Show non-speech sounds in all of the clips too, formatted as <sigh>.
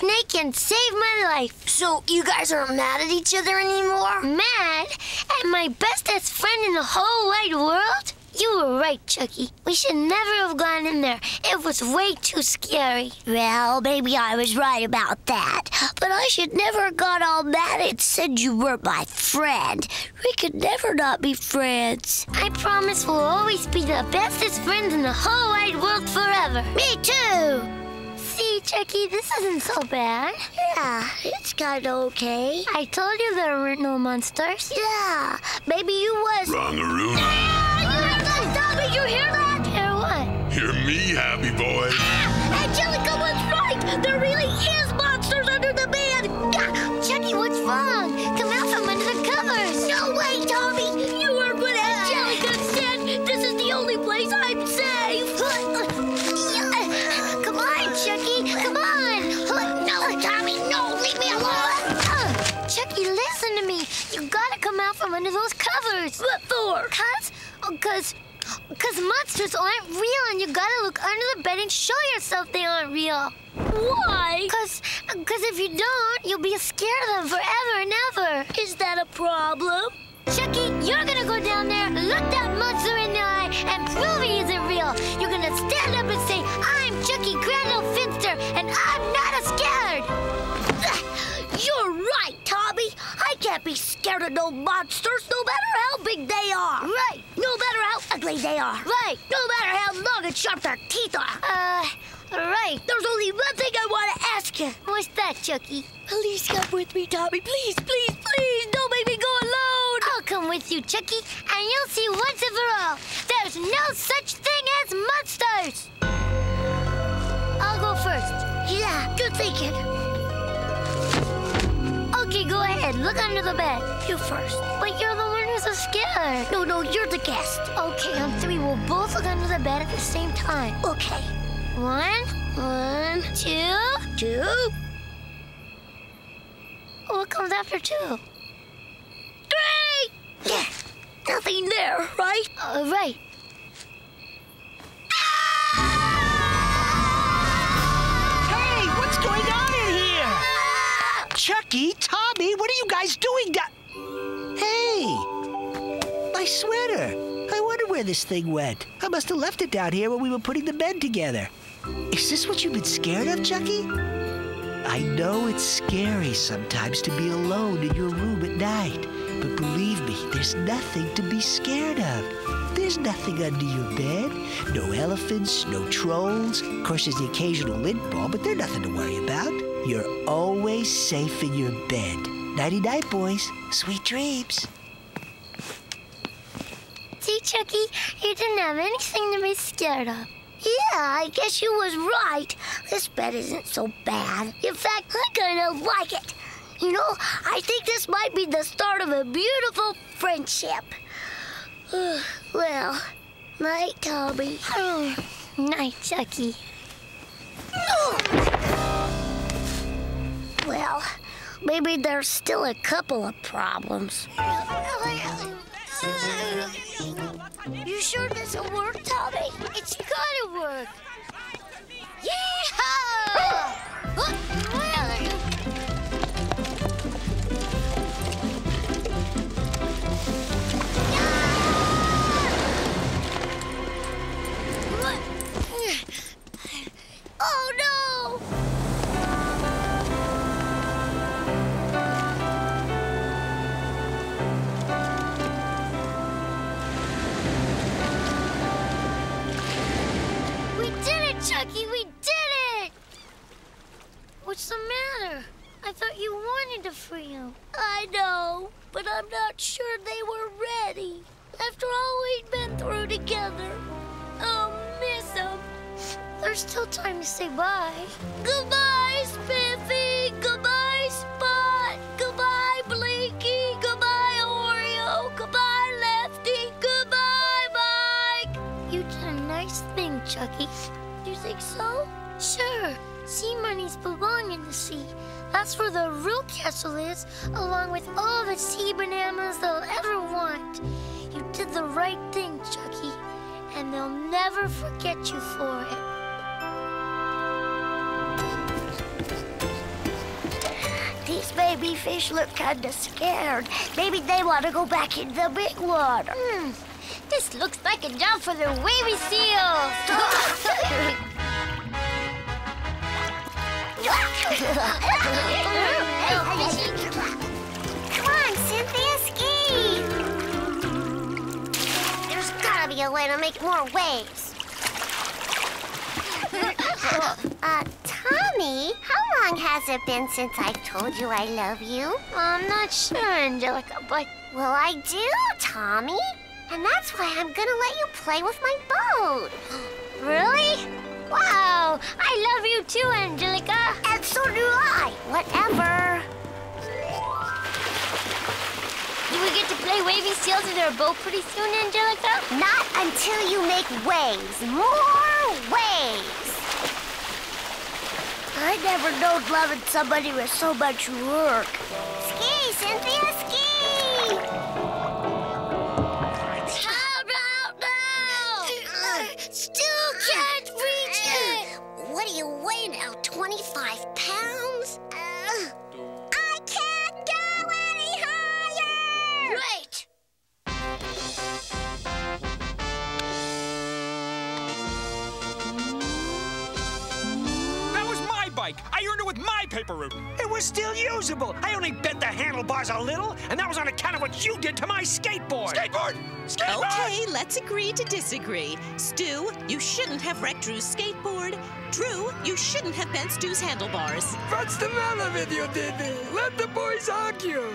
snake and saved my life. So you guys aren't mad at each other anymore? Mad at my bestest friend in the whole wide world? You were right, Chuckie. We should never have gone in there. It was way too scary. Well, maybe I was right about that. But I should never have got all mad and said you were my friend. We could never not be friends. I promise we'll always be the bestest friends in the whole wide world forever. Me too. See, Chuckie, this isn't so bad. Yeah, it's kind of okay. I told you there weren't no monsters. Yeah, maybe you was. Wrongaroo. Tommy, you have to stop me, you hear that? Hear what? Hear me, happy boy. Angelica and you gotta look under the bed and show yourself they aren't real. Why? Cause, cause if you don't, you'll be scared of them forever and ever. Is that a problem? Chuckie, you're gonna go down there, look that monster in the eye, and prove he isn't real. You're gonna stand up and say, I'm Chuckie Crandall Finster, and I'm not scared. You're right, Tommy. I can't be scared of no monsters, no matter how big they are. Right. No matter how ugly they are. Right. No matter how long and sharp their teeth are. Uh, right. There's only one thing I want to ask you. What's that, Chuckie? Please come with me, Tommy. Please, please, please. Don't make me go alone. I'll come with you, Chuckie, and you'll see once and for all. There's no such thing as monsters. I'll go first. Yeah, good thinking. Okay, go ahead. Look under the bed. You first. But you're the one who's so scared. No, no, you're the guest. Okay, on three, we'll both look under the bed at the same time. Okay. One, One, two. two, What comes after two? three. Yeah, nothing there, right? Uh, right. Hey, what's going on in here? Chuckie, Tommy, what are you guys doing down... My sweater. I wonder where this thing went. I must have left it down here when we were putting the bed together. Is this what you've been scared of, Chuckie? I know it's scary sometimes to be alone in your room at night, but believe me, there's nothing to be scared of. There's nothing under your bed. No elephants, no trolls. Of course, there's the occasional lint ball, but they're nothing to worry about. You're always safe in your bed. Nighty night, boys. Sweet dreams. See, Chuckie, you didn't have anything to be scared of. Yeah, I guess you was right. This bed isn't so bad. In fact, I kind of like it. You know, I think this might be the start of a beautiful friendship. <sighs> well, night, Tommy. <sighs> Night, Chuckie. <sighs> Well, maybe there's still a couple of problems. <laughs> You sure this will work, Tommy? It's gotta work. Yeehaw! I thought you wanted to free him. I know, but I'm not sure they were ready. After all we'd been through together. I'll miss them. There's still time to say bye. Goodbye, Spiffy. Goodbye, Spot. Goodbye, Blinky. Goodbye, Oreo. Goodbye, Lefty. Goodbye, Mike. You did a nice thing, Chuckie. Do you think so? Sure. Sea monies belong in the sea. That's where the real castle is, along with all the sea bananas they'll ever want. You did the right thing, Chuckie, and they'll never forget you for it. These baby fish look kinda scared. Maybe they want to go back in the big water. Hmm. This looks like a job for the wavy seals. <laughs> <laughs> Come on, Cynthia, ski! There's gotta be a way to make more waves. <laughs> uh, Tommy, how long has it been since I've told you I love you? I'm not sure, Angelica, but Well, I do, Tommy. And that's why I'm gonna let you play with my boat. <gasps> really? Wow, I love you too, Angelica. And so do I. Whatever. Do we get to play wavy seals in our boat pretty soon, Angelica? Not until you make waves. More waves. I never known loving somebody was so much work. Ski, Cynthia, paper route. It was still usable. I only bent the handlebars a little, and that was on account of what you did to my skateboard. Skateboard! Skateboard! Okay, let's agree to disagree. Stu, you shouldn't have wrecked Drew's skateboard. Drew, you shouldn't have bent Stu's handlebars. What's the matter with you, Didi? Let the boys argue.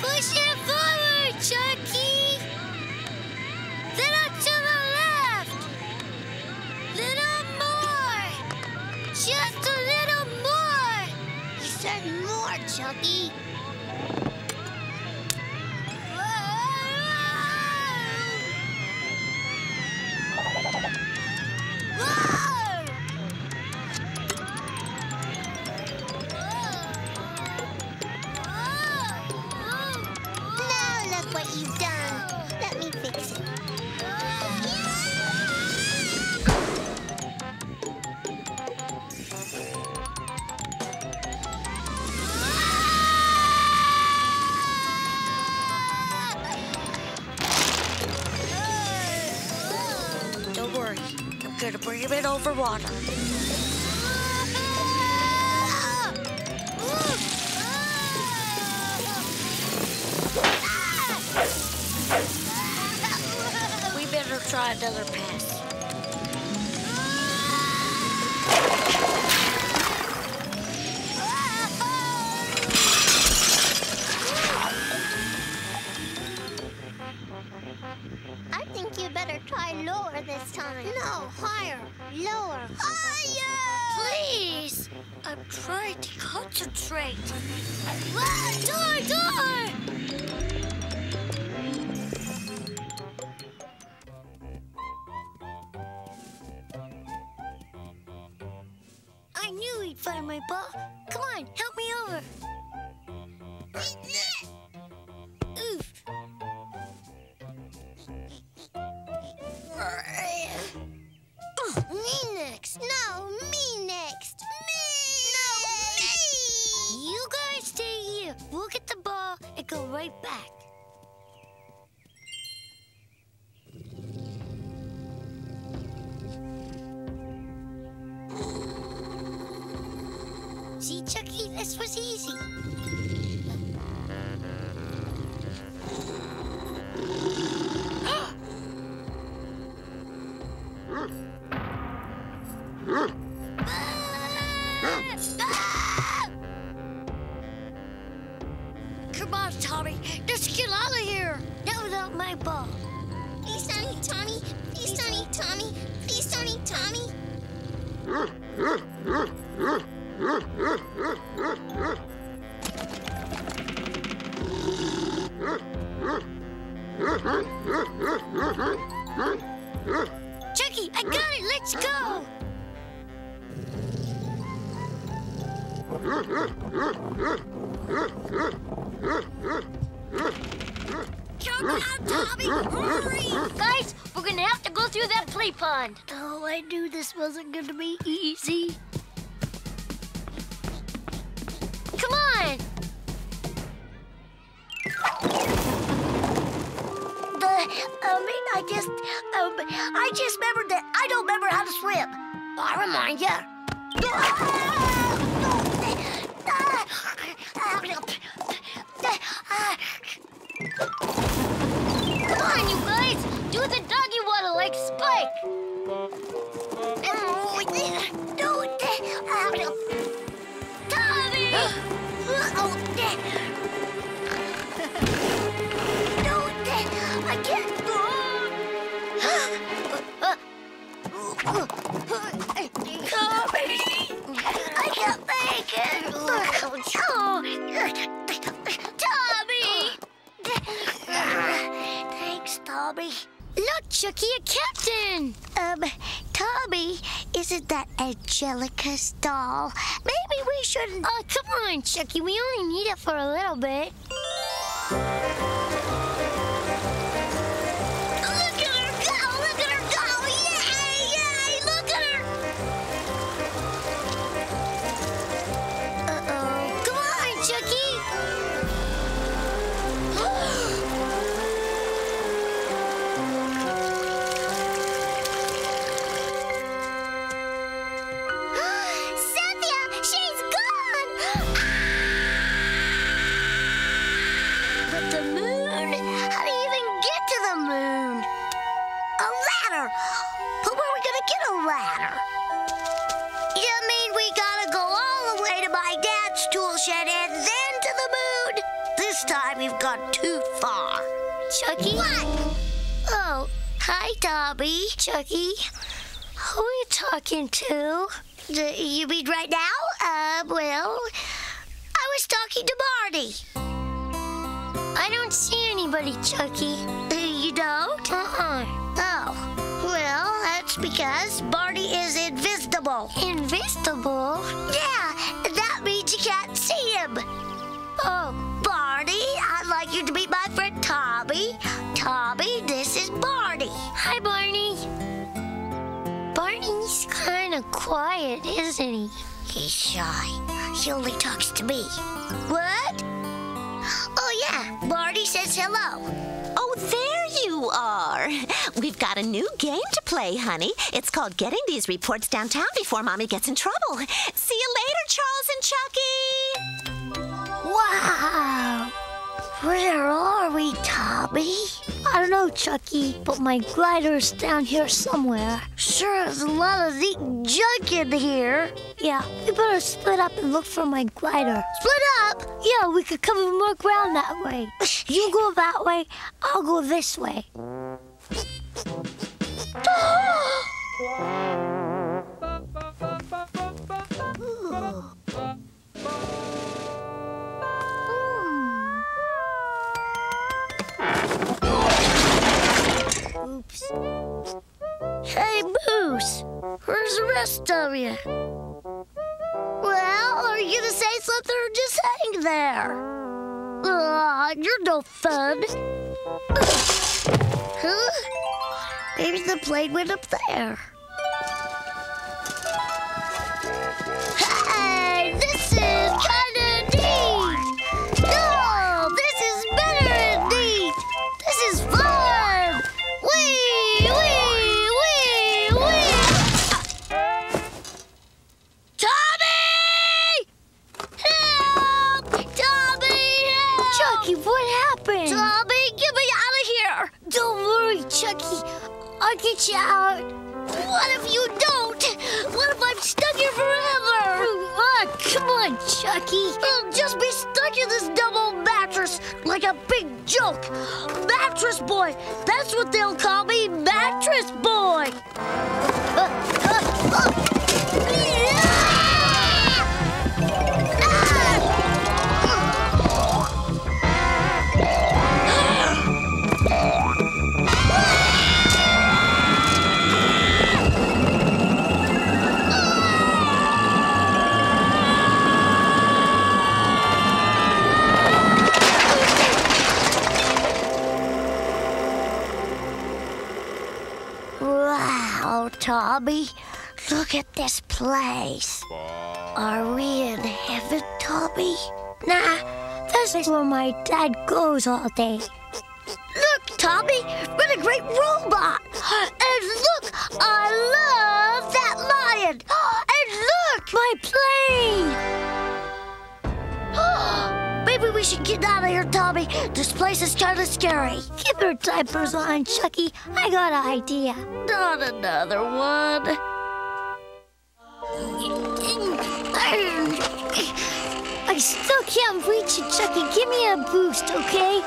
Push it Chuckie. Gonna bring in over water. We better try another pass. I think you better try lower this time. No, higher. Lower. Higher! Please. I'm trying to concentrate. Ah, door, door. I knew he'd find my ball. Come on, help back. See, Chuckie, this was easy. Tommy. Please, Tommy, Tommy. Chuckie, I got it. Let's go. Come mm, out, Dobby! Mm, mm, Hurry! Guys, we're gonna have to go through that play pond. Oh, I knew this wasn't gonna be easy. Come on! The, I mean, I just, um, I just remembered that I don't remember how to swim. I remind ya. <laughs> <laughs> Ah! Ah! Ah! ah, ah, ah on, you guys! Do the doggy waddle like Spike! Um, Tommy! I can't. Tommy! I can't make it. Tommy! Chuckie, a captain! Um, Tommy, isn't that Angelica's doll? Maybe we shouldn't. Oh, come on, Chuckie. We only need it for a little bit. This time we've gone too far. Chuckie? What? Oh, Hi, Dobby. Chuckie. Who are you talking to? You mean right now? Uh, well, I was talking to Marty. I don't see anybody, Chuckie. <laughs> You don't? Uh-uh. Oh, well, that's because Barney is invisible. Invisible? Yeah, that means you can't see him. Oh, Barney, I'd like you to meet my friend Tommy. Tommy, this is Barney. hi, Barney. Barney's kind of quiet, isn't he? He's shy. He only talks to me. What? Oh, yeah, Barney says hello. Oh, there you are. We've got a new game to play, honey. It's called Getting These Reports Downtown Before Mommy Gets in Trouble. See you later, Charles and Chuckie. Wow! Where are we, Tommy? I don't know, Chuckie, but my glider's down here somewhere. Sure is a lot of junk in here. Yeah, we better split up and look for my glider. Split up. Yeah, we could cover more ground that way. <laughs> You go that way, I'll go this way. <gasps> <gasps> Hey, Moose. Where's the rest of you? Well, are you gonna say something or just hang there? Aw, you're no fun. huh? Maybe the plane went up there. Happened? Get me out of here! Don't worry, Chuckie. I'll get you out. What if you don't? What if I'm stuck here forever? Ah, come on, Chuckie. I'll just be stuck in this double mattress like a big joke. Mattress boy. That's what they'll call me, Tommy, look at this place. Are we in heaven, Tommy? Nah, this is where my dad goes all day. Look, Tommy, what a great robot! And look, I love that lion. And look, My plane! Get out of here, Tommy. This place is kind of scary. Keep your diapers on, Chuckie. I got an idea. Not another one. I still can't reach it, Chuckie. Give me a boost, okay?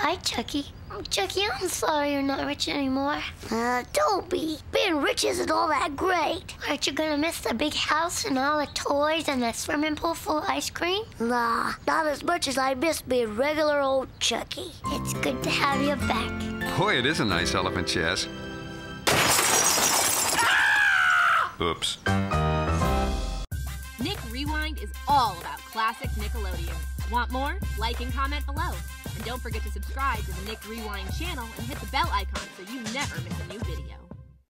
Hi, Chuckie. Chuckie, I'm sorry you're not rich anymore. Uh, don't be. Being rich isn't all that great. Aren't you gonna miss the big house and all the toys and the swimming pool full of ice cream? Nah, not as much as I miss being regular old Chuckie. It's good to have you back. Boy, it is a nice elephant chess. Oops. Nick Rewind is all about classic Nickelodeon. Want more? Like and comment below. And don't forget to subscribe to the Nick Rewind channel and hit the bell icon so you never miss a new video.